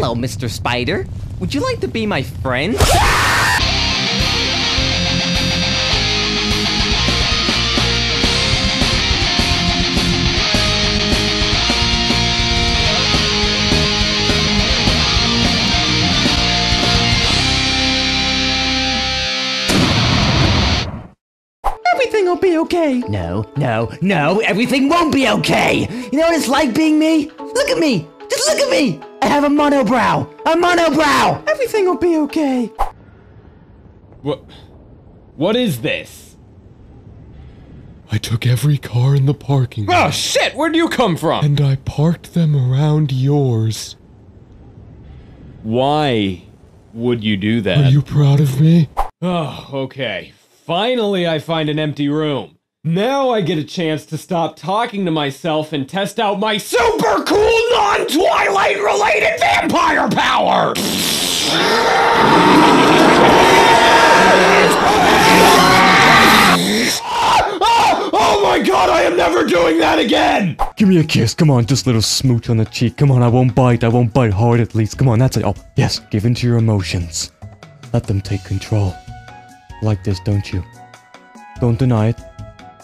Hello, Mr. Spider. Would you like to be my friend? Everything will be okay. No, no, no, everything won't be okay. You know what it's like being me? Look at me. Just look at me. I have a monobrow. A monobrow. Everything will be okay. What? What is this? I took every car in the parking oh, lot. Oh shit! Where'd you come from? and I parked them around yours. Why would you do that? Are you proud of me? Oh, okay. Finally, I find an empty room. Now I get a chance to stop talking to myself and test out my super cool non-Twilight related vampire power! oh, oh my god, I am never doing that again! Give me a kiss. Come on, just a little smooch on the cheek. Come on, I won't bite. I won't bite hard at least. Come on, that's it. Oh, yes. Give in to your emotions. Let them take control. Like this, don't you? Don't deny it.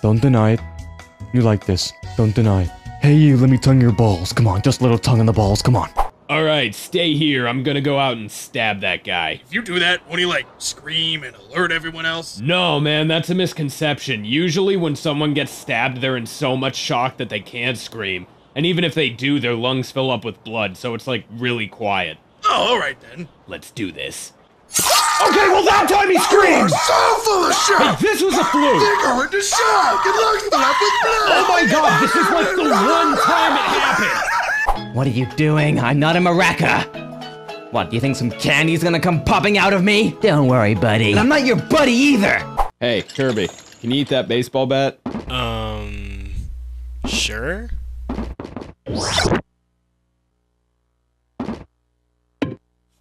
Don't deny it. You like this. Don't deny it. Hey, you, let me tongue your balls. Come on, just a little tongue in the balls. Come on. Alright, stay here. I'm gonna go out and stab that guy. If you do that, won't he like scream and alert everyone else? No, man, that's a misconception. Usually, when someone gets stabbed, they're in so much shock that they can't scream. And even if they do, their lungs fill up with blood, so it's like really quiet. Oh, all right then. Let's do this. Okay, well, that time he screams! So full of shit. This was a fluke! They're going to shock. It looks filled with blood. Oh my god, this is like the one time it happened! What are you doing? I'm not a maraca. What, do you think some candy's gonna come popping out of me? Don't worry, buddy. And I'm not your buddy either. Hey, Kirby, can you eat that baseball bat? Um, sure.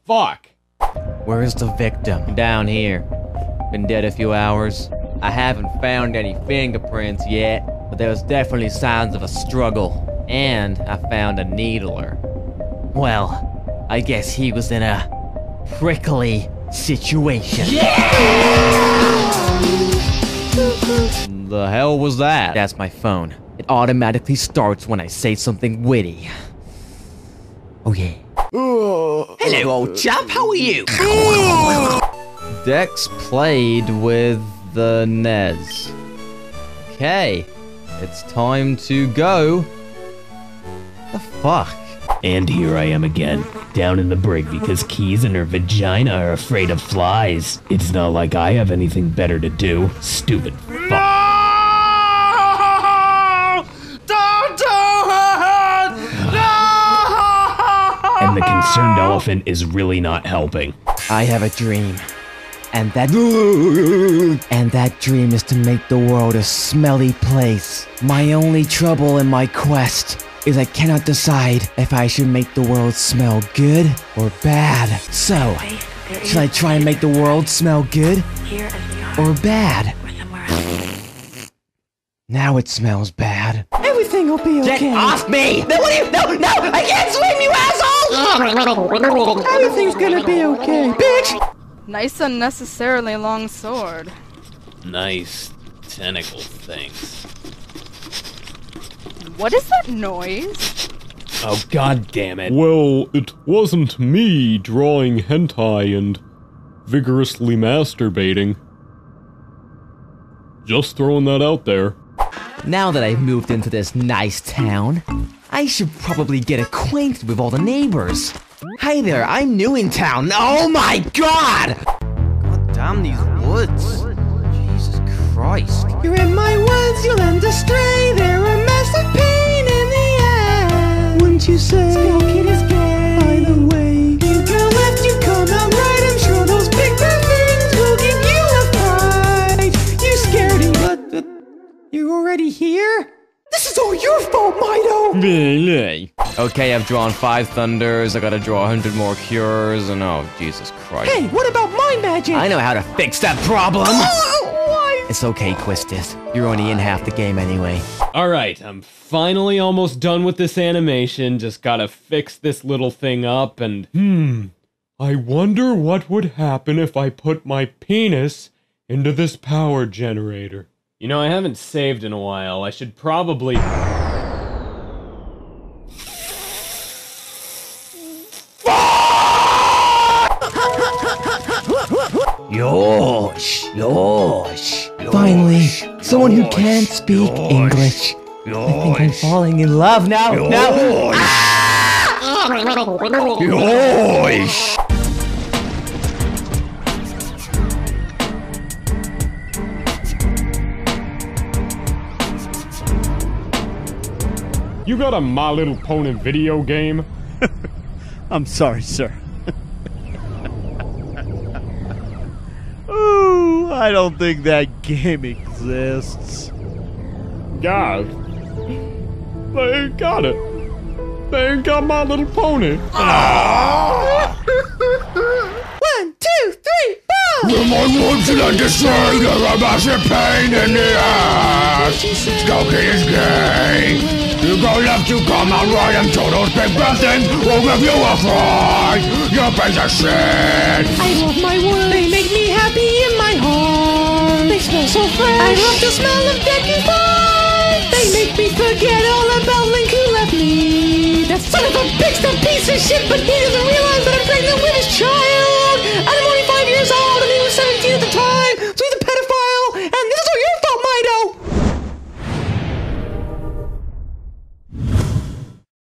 Fuck! Where's the victim? Down here. Been dead a few hours. I haven't found any fingerprints yet, but there was definitely signs of a struggle. And I found a needler. Well, I guess he was in a prickly situation. Yeah! The hell was that? That's my phone. It automatically starts when I say something witty. Oh yeah. Hello, old chap. How are you? Dex played with the Nez. Okay, it's time to go. The fuck? And here I am again, down in the brig because Keyes and her vagina are afraid of flies. It's not like I have anything better to do. Stupid fuck. Don't do it! And the concerned elephant is really not helping. I have a dream. And that and that dream is to make the world a smelly place. My only trouble in my quest is I cannot decide if I should make the world smell good or bad. So, should I try and make the world smell good Here as we are, or bad? or somewhere else. Now it smells bad. Everything will be okay. Get off me! No, what are you? No, no! I can't swim, you asshole! Everything's gonna be okay, bitch. Nice unnecessarily long sword. Nice tentacle things. What is that noise? Oh god damn it. Well, it wasn't me drawing hentai and vigorously masturbating. Just throwing that out there. Now that I've moved into this nice town, I should probably get acquainted with all the neighbors. Hi there, I'm new in town. Oh my god! God damn these woods. Jesus Christ. You're in my woods, you'll end astray. They're a massive pain in the ass. Wouldn't you say? Skull is gay. By the way, you go left, you come out right. I'm sure those big bad things will give you a fright. You scaredy, but, but you're already here. This is all your fault, Mido. Really? Okay, I've drawn five thunders, I gotta draw a hundred more cures, and oh, Jesus Christ. Hey, what about my magic? I know how to fix that problem! Oh, why It's okay, Quistis. You're only in half the game anyway. Alright, I'm finally almost done with this animation. Just gotta fix this little thing up and. Hmm. I wonder what would happen if I put my penis into this power generator. You know, I haven't saved in a while. I should probably. Yosh, yosh. Finally, someone who can't speak English. I think I'm falling in love now. Now. Ah! You got a My Little Pony video game? I'm sorry, sir. Ooh, I don't think that game exists. Guys, they ain't got it. They ain't got My Little Pony. One, two, three, four! My words like to say you're a massive pain in the ass. Skokie is gay. You go left, you come out right, and total big things will give you a fright. You piece of shit. I love my words. They make me happy in my heart. They smell so fresh. I love the smell of Becky farts. They make me forget all about Link who left me. That son of a big stuff piece of shit, but he doesn't realize that I'm